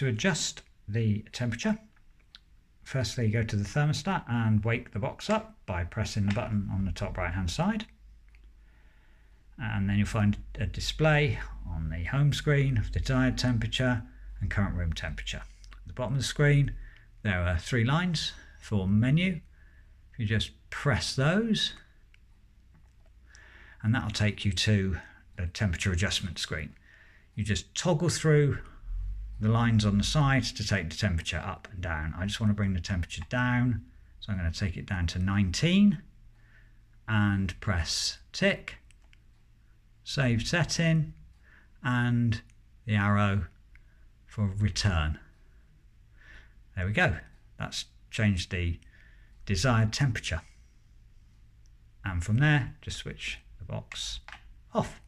To adjust the temperature, firstly go to the thermostat and wake the box up by pressing the button on the top right hand side. And then you'll find a display on the home screen of the desired temperature and current room temperature. At the bottom of the screen there are three lines for menu. If you just press those and that'll take you to the temperature adjustment screen. You just toggle through the lines on the side to take the temperature up and down. I just want to bring the temperature down, so I'm going to take it down to 19 and press tick, save setting, and the arrow for return. There we go. That's changed the desired temperature. And from there, just switch the box off.